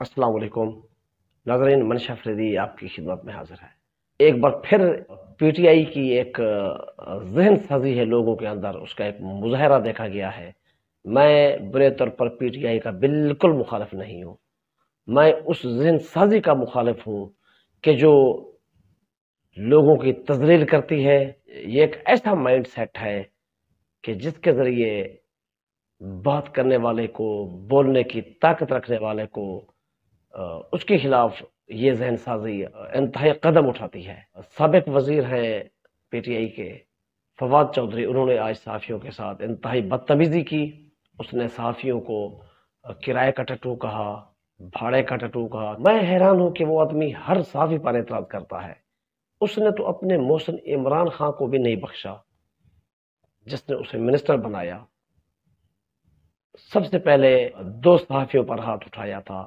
अस्सलाम वालेकुम नाजरीन, मनशा फरीदी आपकी खिदमत में हाजिर है। एक बार फिर पीटीआई की एक जहन साजी है लोगों के अंदर, उसका एक मुजाहरा देखा गया है। मैं बुरे तौर पर पीटीआई का बिल्कुल मुखालफ नहीं हूँ। मैं उस जहन साजी का मुखालिफ हूँ कि जो लोगों की तजलील करती है, ये एक ऐसा माइंड सेट है कि जिसके ज़रिए बात करने वाले को, बोलने की ताकत रखने वाले को उसके खिलाफ ये जहन साजी इंतहा कदम उठाती है। सबक वज़ीर हैं पीटीआई के, फवाद चौधरी, उन्होंने आज सहाफ़ियों के साथ इंतहाई बदतमीज़ी की। उसने सहाफ़ियों को किराए का टटू कहा, भाड़े का टटू कहा। मैं हैरान हूँ कि वो आदमी हर साफ़ी पर एतराज़ करता है। उसने तो अपने मोहसिन इमरान खान को भी नहीं बख्शा। जिसने उसे मिनिस्टर बनाया, सबसे पहले दो सहाफ़ियों पर हाथ उठाया था,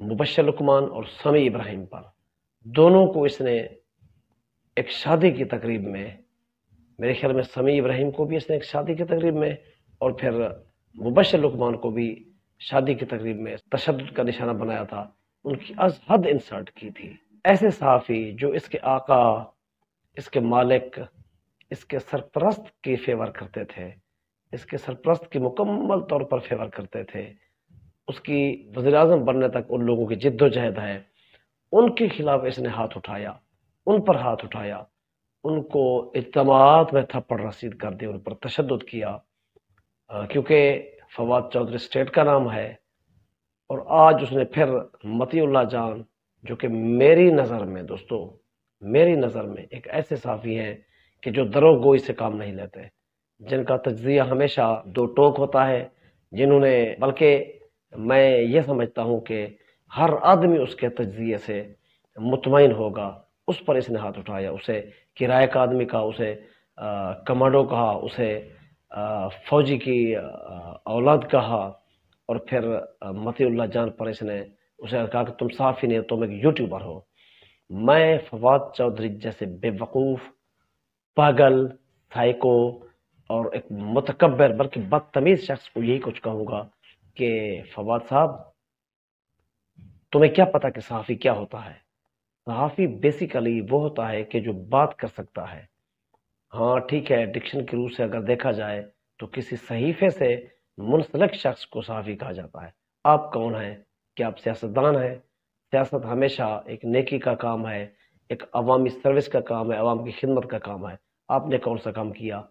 मुबशर लुकमान और समी इब्राहिम पर। दोनों को इसने एक शादी की तकरीब में, मेरे ख्याल में समी इब्राहिम को भी इसने एक शादी की तकरीब में और फिर मुबशर लुकमान को भी शादी की तकरीब में तशद का निशाना बनाया था। उनकी अज हद इंसल्ट की थी। ऐसे सहाफ़ी जो इसके आका, इसके मालिक इसके सरपरस्त की फेवर करते थे। इसके सरपरस्त की मुकम्मल तौर पर फेवर करते थे। उसकी वजी अजम बनने तक उन लोगों की जिद्दोजहद है। उनके खिलाफ इसने हाथ उठाया, उन पर हाथ उठाया। उनको इतमाद में थप्पड़ रसीद कर दिया उन पर तशद किया। क्योंकि फवाद चौधरी स्टेट का नाम है और आज उसने फिर मतीउल्ला जान, जो कि मेरी नज़र में, दोस्तों, मेरी नज़र में एक ऐसे साफ़ी हैं कि जो दरो गोई से काम नहीं लेते। जिनका तजिया हमेशा दो टोक होता है जिन्होंने बल्कि मैं ये समझता हूँ कि हर आदमी उसके तजिए से मुतमिन होगा। उस पर इसने हाथ उठाया। उसे किराए का आदमी कहा उसे कमांडो कहा उसे आ, फौजी की औलाद कहा और फिर मतीउल्ला जान पर इसने उसे कहा कि तुम साफ़ ही नहीं तुम एक यूट्यूबर हो। मैं फवाद चौधरी जैसे बेवकूफ़ पागल साइको और एक मतकबर बल्कि बदतमीज़ शख्स को यही कुछ कहूँगा कि फवाद साहब, तुम्हें क्या पता कि सहाफ़ी क्या होता है? सहाफ़ी बेसिकली वो होता है कि जो बात कर सकता है। हाँ ठीक है, डिक्शन के रूप से अगर देखा जाए तो किसी सहीफे से मुंसलिक शख्स को सहाफ़ी कहा जाता है। आप कौन हैं? क्या आप सियासतदान हैं? सियासत हमेशा एक नेकी का काम है, एक अवामी सर्विस का काम है, अवाम की खिदमत का काम है। आपने कौन सा काम किया?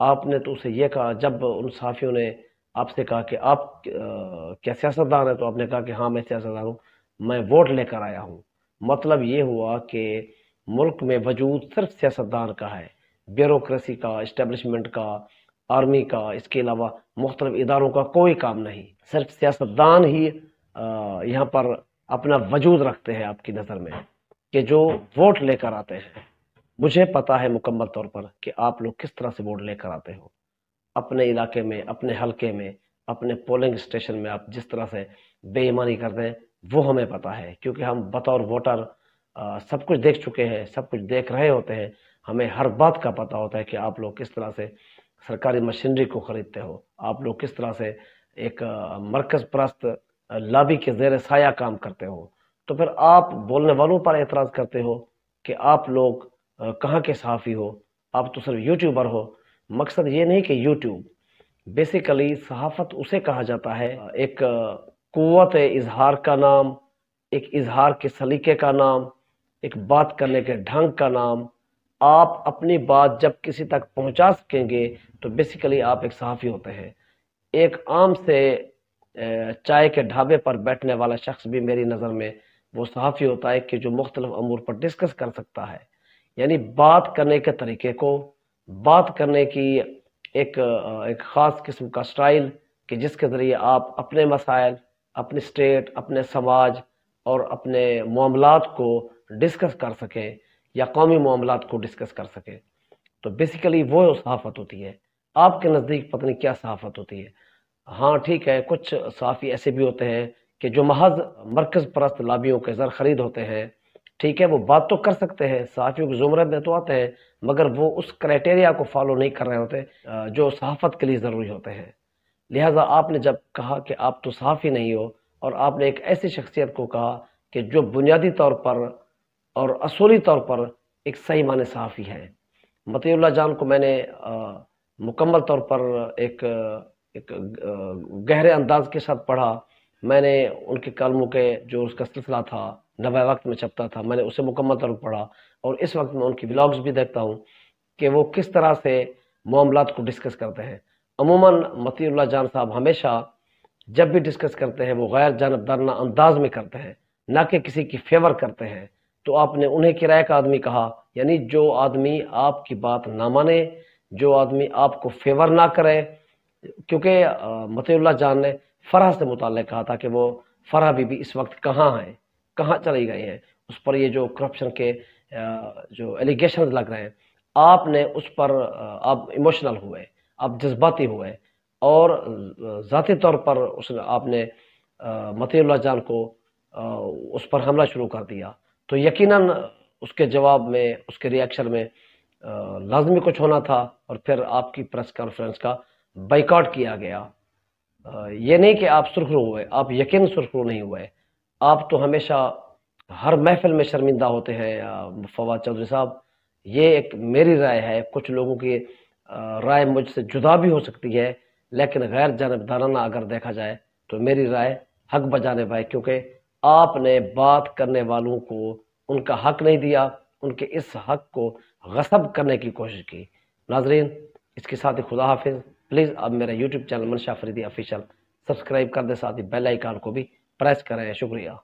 आपने तो उसे यह कहा, जब उन साफियों ने आपसे कहा कि आप क्या सियासतदान है? तो आपने कहा कि हाँ मैं सियासतदान हूँ, मैं वोट लेकर आया हूँ। मतलब ये हुआ कि मुल्क में वजूद सिर्फ़ सियासतदान का है, ब्यूरोक्रेसी का इस्टेब्लिशमेंट का, आर्मी का, इसके अलावा मुख्तलिफ़ इदारों का कोई काम नहीं। सिर्फ़ सियासतदान ही यहाँ पर अपना वजूद रखते हैं आपकी नज़र में कि जो वोट लेकर आते हैं। मुझे पता है मुकम्मल तौर पर कि आप लोग किस तरह से वोट लेकर आते हो। अपने इलाके में, अपने हलके में, अपने पोलिंग स्टेशन में आप जिस तरह से बेईमानी करते हैं, वो हमें पता है। क्योंकि हम बतौर वोटर सब कुछ देख चुके हैं, सब कुछ देख रहे होते हैं। हमें हर बात का पता होता है कि आप लोग किस तरह से सरकारी मशीनरी को ख़रीदते हो। आप लोग किस तरह से एक मरकज़ परस्त लाबी के जेर साया काम करते हो। तो फिर आप बोलने वालों पर एतराज़ करते हो कि आप लोग कहाँ के सहाफ़ी हो? आप तो सिर्फ़ यूट्यूबर हो। मकसद ये नहीं कि यूट्यूब बेसिकली सहाफ़त उसे कहा जाता है। एक क़वत इजहार का नाम, एक इजहार के सलीके का नाम, एक बात करने के ढंग का नाम। आप अपनी बात जब किसी तक पहुँचा सकेंगे तो बेसिकली आप एक सहाफ़ी होते हैं। एक आम से चाय के ढाबे पर बैठने वाला शख्स भी मेरी नज़र में वो सहाफ़ी होता है कि जो मुख्तलिफ़ अमूर पर डिस्कस कर सकता है। यानी बात करने के तरीके को, बात करने की एक एक ख़ास किस्म का स्टाइल कि जिसके ज़रिए आप अपने मसाइल, अपने स्टेट, अपने समाज और अपने मामलात को डिस्कस कर सकें या कौमी मामलात को डिस्कस कर सकें। तो बेसिकली वो सहाफ़त होती है। आपके नज़दीक पता नहीं क्या सहाफ़त होती है। हाँ ठीक है, कुछ सहाफ़ी ऐसे भी होते हैं कि जो महज मरकज़ परस्त लाबियों के ज़र ख़रीद होते हैं ठीक है, वो बात तो कर सकते हैं सहाफ़ियों के ज़ुमरे में तो आते हैं, मगर वो उस क्राइटेरिया को फॉलो नहीं कर रहे होते जो सहाफ़त के लिए ज़रूरी होते हैं। लिहाजा आपने जब कहा कि आप तो सहाफ़ी नहीं हो, और आपने एक ऐसी शख्सियत को कहा कि जो बुनियादी तौर पर और असूली तौर पर एक सही माने सहाफ़ी है। मतील्ला जान को मैंने मुकम्मल तौर पर एक एक गहरे अंदाज के साथ पढ़ा। मैंने उनके कलमों के, जो उसका सिलसिला था नबे वक्त में छपता था, मैंने उसे मुकम्मल तौर पर पढ़ा और इस वक्त मैं उनकी ब्लॉग्स भी देखता हूँ कि वो किस तरह से मामला को डिस्कस करते हैं। अमूमन मतील्ला जान साहब हमेशा जब भी डिस्कस करते हैं, वो गैर जानबदाराना अंदाज में करते हैं, ना कि किसी की फेवर करते हैं। तो आपने उन्हें किराए का आदमी कहा, यानी जो आदमी आपकी बात ना माने, जो आदमी आपको फेवर ना करे, क्योंकि मतील्ला जान ने फरह से मुतल कहा था कि वो फरह बीबी इस वक्त कहाँ हैं। कहाँ चली गई हैं? उस पर ये जो करप्शन के जो एलिगेशन लग रहे हैं, आपने उस पर आप इमोशनल हुए, आप जज्बाती हुए और ज़ाती तौर पर उस, आपने मतील्ला जान को उस पर हमला शुरू कर दिया। तो यकीनन उसके जवाब में, उसके रिएक्शन में लाजमी कुछ होना था और फिर आपकी प्रेस कॉन्फ्रेंस का बाइकआउट किया गया। ये नहीं कि आप सुरखरू हुए, आप यकीन सुरखरू नहीं हुए। आप तो हमेशा हर महफिल में शर्मिंदा होते हैं फवाद चौधरी साहब। ये एक मेरी राय है, कुछ लोगों की राय मुझसे जुदा भी हो सकती है, लेकिन गैर जानबदाराना अगर देखा जाए तो मेरी राय हक बजाने पाए क्योंकि आपने बात करने वालों को उनका हक नहीं दिया, उनके इस हक को गसब करने की कोशिश की। नाजरीन, इसके साथ ही खुदा हाफिज़। प्लीज़ अब मेरा यूट्यूब चैनल मनशा फरीदी ऑफिशियल सब्सक्राइब कर दे, साथ ही बेल आइकन को भी प्रेस करें शुक्रिया।